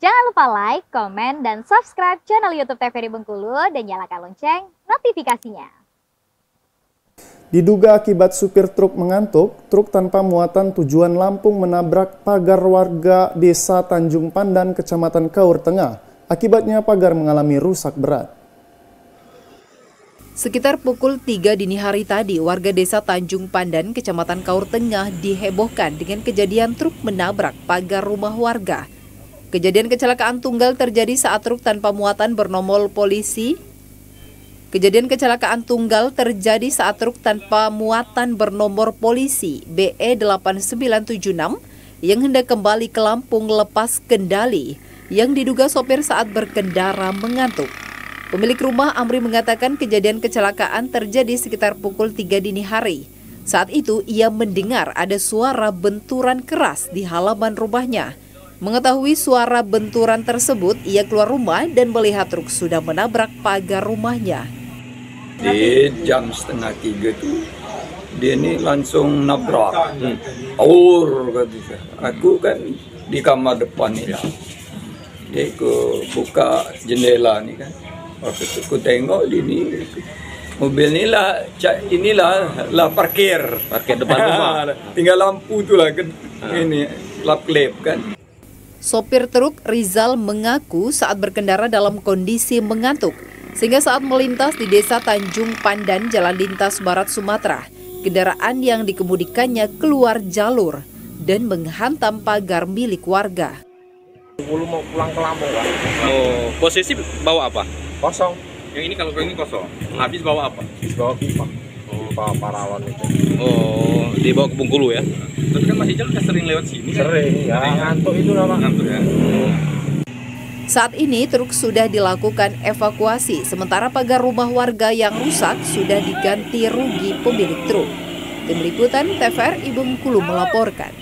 Jangan lupa like, komen, dan subscribe channel YouTube TVRI Bengkulu dan nyalakan lonceng notifikasinya. Diduga akibat supir truk mengantuk, truk tanpa muatan tujuan Lampung menabrak pagar warga desa Tanjung Pandan, Kecamatan Kaur Tengah. Akibatnya pagar mengalami rusak berat. Sekitar pukul 3 dini hari tadi, warga desa Tanjung Pandan, Kecamatan Kaur Tengah dihebohkan dengan kejadian truk menabrak pagar rumah warga. Kejadian kecelakaan tunggal terjadi saat truk tanpa muatan bernomor polisi. Kejadian kecelakaan tunggal terjadi saat truk tanpa muatan bernomor polisi BE 8976 yang hendak kembali ke Lampung lepas kendali yang diduga sopir saat berkendara mengantuk. Pemilik rumah Amri mengatakan kejadian kecelakaan terjadi sekitar pukul 3 dini hari. Saat itu ia mendengar ada suara benturan keras di halaman rumahnya. Mengetahui suara benturan tersebut, ia keluar rumah dan melihat truk sudah menabrak pagar rumahnya. Di jam setengah tiga itu dia ini langsung nabrak. Hmm. Aur Aku kan di kamar depan ni lah. Dia aku buka jendela ni kan Waktu itu aku tengok ini mobil ni lah inilah lah parkir parkir depan rumah tinggal lampu tu lah kan ini lap klep kan Sopir truk Rizal mengaku saat berkendara dalam kondisi mengantuk sehingga saat melintas di desa Tanjung Pandan Jalan Lintas Barat Sumatera kendaraan yang dikemudikannya keluar jalur dan menghantam pagar milik warga. Dulu mau pulang ke Lampung, Pak. Oh, posisi bawa apa? Kosong. Yang ini kalau ini kosong. Habis bawa apa? Bawa pipa. Bawa parawan itu. Oh, dibawa ke Bengkulu ya? Tapi kan masih jalan sering lewat sini. Sering, kan? ya. Ngantuk itu nama. Ngantuk ya. Saat ini truk sudah dilakukan evakuasi, sementara pagar rumah warga yang rusak sudah diganti rugi pemilik truk. Tim Liputan TVRI Bengkulu melaporkan.